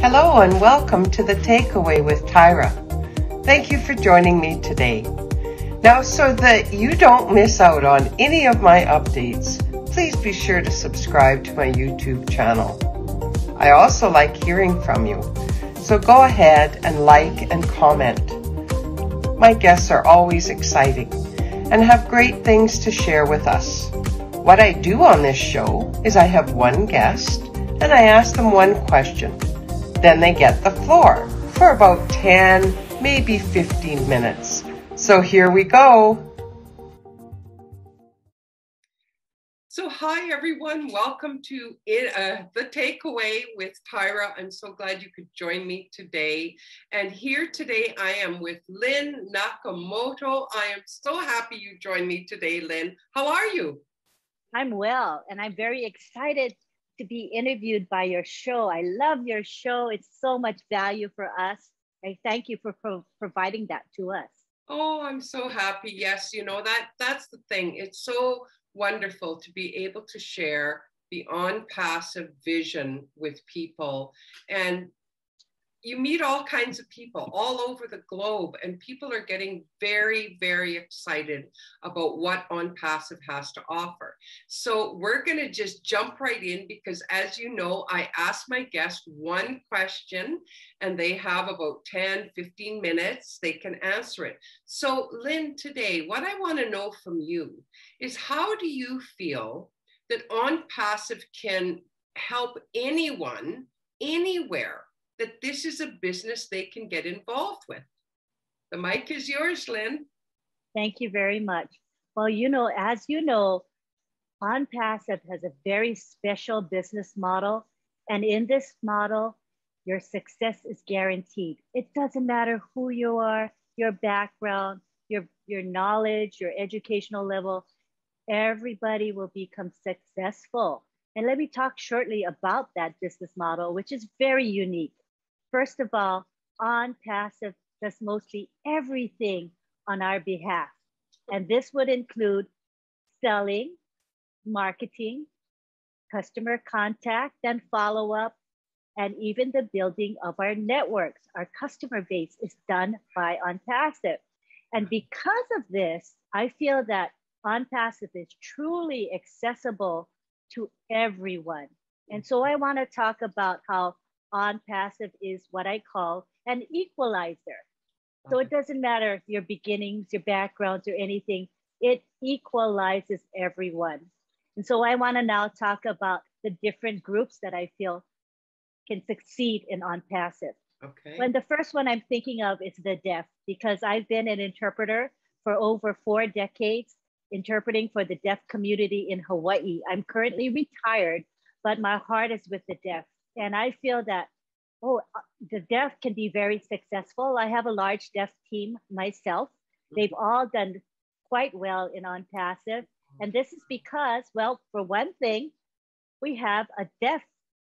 Hello and welcome to the Takeaway with Tyra. Thank you for joining me today. Now, so that you don't miss out on any of my updates, please be sure to subscribe to my YouTube channel. I also like hearing from you, so go ahead and like and comment. My guests are always exciting and have great things to share with us. What I do on this show is I have one guest and I ask them one question then they get the floor for about 10, maybe 15 minutes. So here we go. So, hi everyone. Welcome to it, uh, the takeaway with Tyra. I'm so glad you could join me today. And here today, I am with Lynn Nakamoto. I am so happy you joined me today, Lynn. How are you? I'm well, and I'm very excited to be interviewed by your show. I love your show. It's so much value for us. I thank you for pro- providing that to us. Oh, I'm so happy. Yes, you know that that's the thing. It's so wonderful to be able to share the OnPassive vision with people and you meet all kinds of people all over the globe and people are getting very very excited about what OnPassive has to offer. So we're going to just jump right in because as you know i ask my guests one question and they have about 10 15 minutes they can answer it. So lynn today what i want to know from you is how do you feel that on passive can help anyone anywhere that this is a business they can get involved with. The mic is yours, Lynn. Thank you very much. Well, you know, as you know, OnPassive has a very special business model. And in this model, your success is guaranteed. It doesn't matter who you are, your background, your, your knowledge, your educational level, everybody will become successful. And let me talk shortly about that business model, which is very unique. First of all, on passive does mostly everything on our behalf. And this would include selling, marketing, customer contact and follow up, and even the building of our networks. Our customer base is done by OnPassive. And because of this, I feel that OnPassive is truly accessible to everyone. And so I want to talk about how OnPassive is what I call an equalizer. So it doesn't matter your beginnings, your backgrounds, or anything, it equalizes everyone. And so I want to now talk about the different groups that I feel can succeed in OnPassive. Okay. When the first one I'm thinking of is the deaf, because I've been an interpreter for over four decades, interpreting for the deaf community in Hawaii. I'm currently retired, but my heart is with the deaf. And I feel that, oh, uh, the deaf can be very successful. I have a large deaf team myself. They've all done quite well in OnPassive. And this is because, well, for one thing, we have a deaf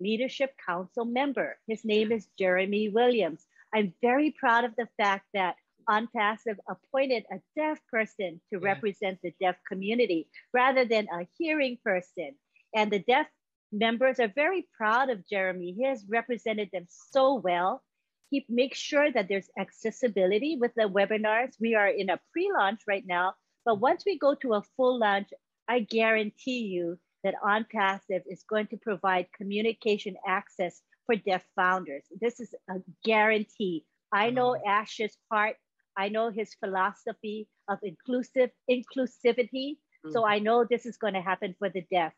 leadership council member. His name is Jeremy Williams. I'm very proud of the fact that OnPassive appointed a deaf person to yeah. represent the deaf community rather than a hearing person. And the deaf members are very proud of Jeremy. He has represented them so well. He makes sure that there's accessibility with the webinars. We are in a pre-launch right now, but once we go to a full launch, I guarantee you that OnPassive is going to provide communication access for deaf founders. This is a guarantee. I know mm-hmm. Ash's heart. I know his philosophy of inclusive inclusivity. Mm-hmm. So I know this is going to happen for the deaf.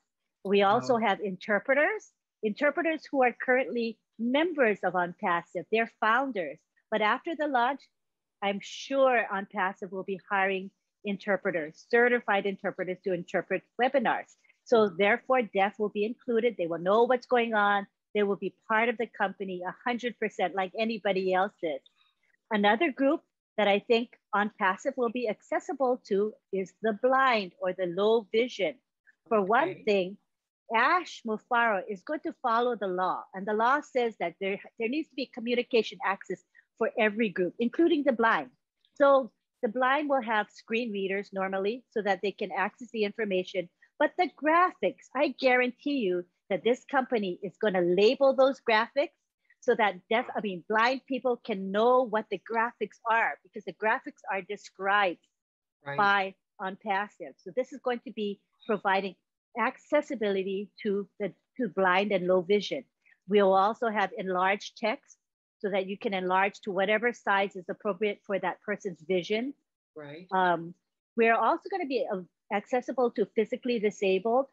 We also have interpreters, interpreters who are currently members of OnPassive, they're founders. But after the launch, I'm sure OnPassive will be hiring interpreters, certified interpreters to interpret webinars. So therefore, deaf will be included. They will know what's going on. They will be part of the company 100% like anybody else is. Another group that I think OnPassive will be accessible to is the blind or the low vision. For one thing, Ash Mufareh is going to follow the law. And the law says that there, there needs to be communication access for every group, including the blind. So the blind will have screen readers normally so that they can access the information. But the graphics, I guarantee you that this company is going to label those graphics so that deaf, I mean, blind people can know what the graphics are because the graphics are described right. by OnPassive. So this is going to be providing accessibility to the to blind and low vision. We'll also have enlarged text so that you can enlarge to whatever size is appropriate for that person's vision. Right. Um, we're also going to be uh, accessible to physically disabled.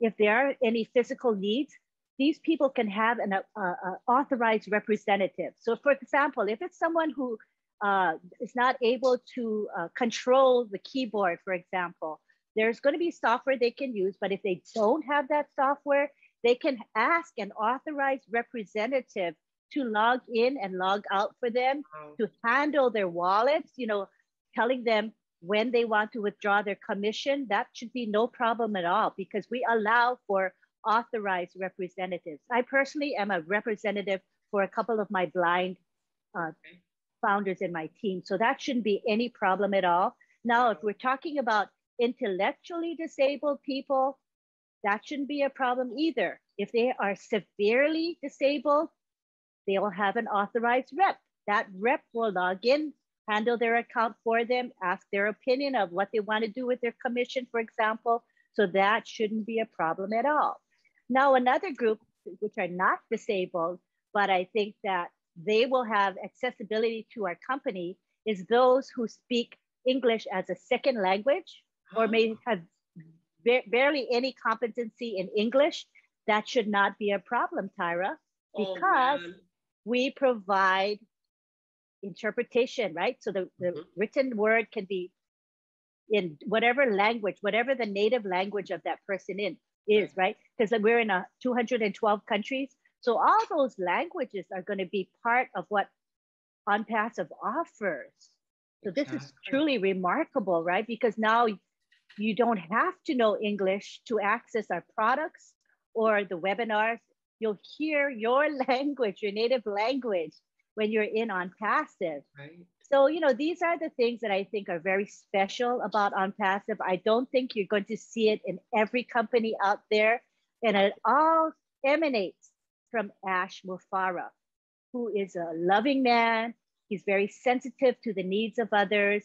If there are any physical needs, these people can have an uh, uh, authorized representative. So for example, if it's someone who uh, is not able to uh, control the keyboard, for example, there's going to be software they can use, but if they don't have that software, they can ask an authorized representative to log in and log out for them, wow. to handle their wallets, you know, telling them when they want to withdraw their commission. That should be no problem at all because we allow for authorized representatives. I personally am a representative for a couple of my blind uh, founders in my team. So that shouldn't be any problem at all. Now, if we're talking about intellectually disabled people, that shouldn't be a problem either. If they are severely disabled, they'll have an authorized rep. That rep will log in, handle their account for them, ask their opinion of what they want to do with their commission, for example. So that shouldn't be a problem at all. Now, another group, which are not disabled, but I think that they will have accessibility to our company, is those who speak English as a second language or may have barely any competency in English. That should not be a problem, Tyra, oh, because oh, we provide interpretation, right? So the, the mm-hmm. written word can be in whatever language, whatever the native language of that person in is, right? Because we're in a 212 countries. So all those languages are going to be part of what OnPassive offers. So this is truly remarkable, right? Because now you don't have to know English to access our products or the webinars. You'll hear your language, your native language, when you're in OnPassive. Right. So, you know, these are the things that I think are very special about OnPassive. I don't think you're going to see it in every company out there. And it all emanates from Ash Mufareh, who is a loving man. He's very sensitive to the needs of others.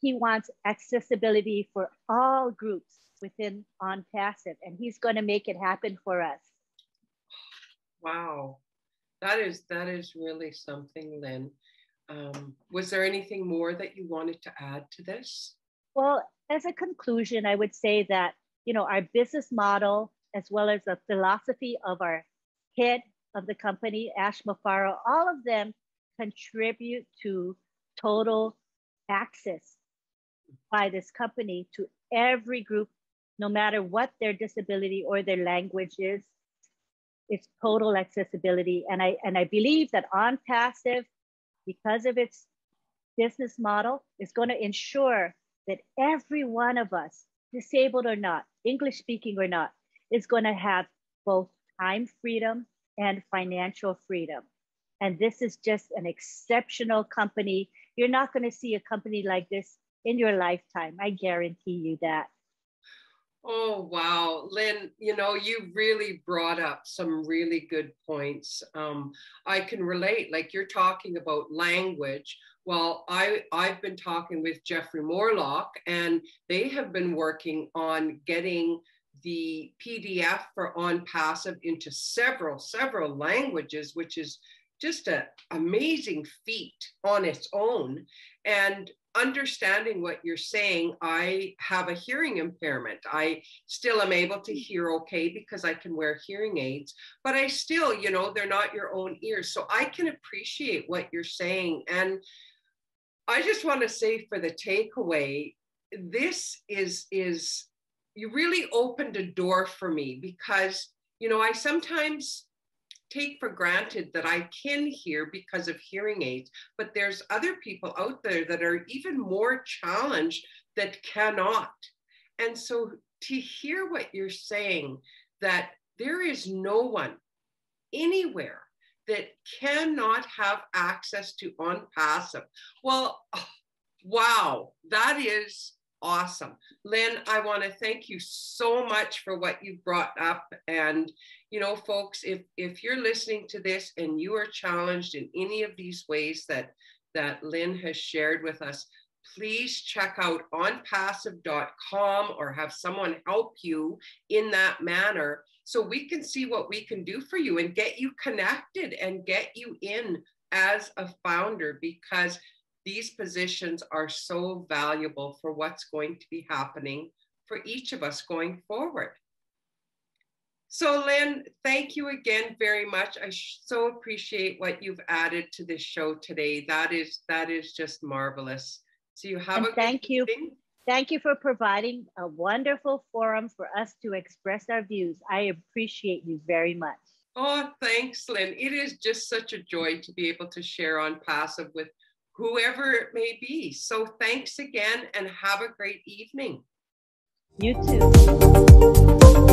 He wants accessibility for all groups within OnPassive, and he's going to make it happen for us. Wow, that is that is really something, Lynn. Um, was there anything more that you wanted to add to this? Well, as a conclusion, I would say that you know our business model, as well as the philosophy of our head of the company, Ash Mufareh, all of them contribute to total access by this company to every group, no matter what their disability or their language is. It's total accessibility. And I, and I believe that OnPassive because of its business model, is going to ensure that every one of us, disabled or not, English speaking or not, is going to have both time freedom and financial freedom. And this is just an exceptional company. You're not going to see a company like this in your lifetime. I guarantee you that. Oh, wow. Lynn, you know, you really brought up some really good points. Um, I can relate, like you're talking about language. Well, I, I've been talking with Jeffrey Morlock, and they have been working on getting the PDF for OnPassive into several, several languages, which is just an amazing feat on its own. And understanding what you're saying, I have a hearing impairment. I still am able to hear okay because I can wear hearing aids, but I still, you know, they're not your own ears. So I can appreciate what you're saying. And I just want to say for the takeaway, this is is you really opened a door for me because you know I sometimes take for granted that I can hear because of hearing aids, but there's other people out there that are even more challenged that cannot. And so to hear what you're saying, that there is no one anywhere that cannot have access to OnPassive. Well, oh, wow, that is awesome. Lynn, I want to thank you so much for what you brought up. And, you know, folks, if, if you're listening to this and you are challenged in any of these ways that, that Lynn has shared with us, please check out onpassive.com or have someone help you in that manner so we can see what we can do for you and get you connected and get you in as a founder because these positions are so valuable for what's going to be happening for each of us going forward. So Lynn, thank you again very much. I so appreciate what you've added to this show today. That is that is just marvelous. So you have and a thank you. Evening. Thank you for providing a wonderful forum for us to express our views. I appreciate you very much. Oh, thanks, Lynn. It is just such a joy to be able to share OnPassive with whoever it may be. So thanks again and have a great evening. You too.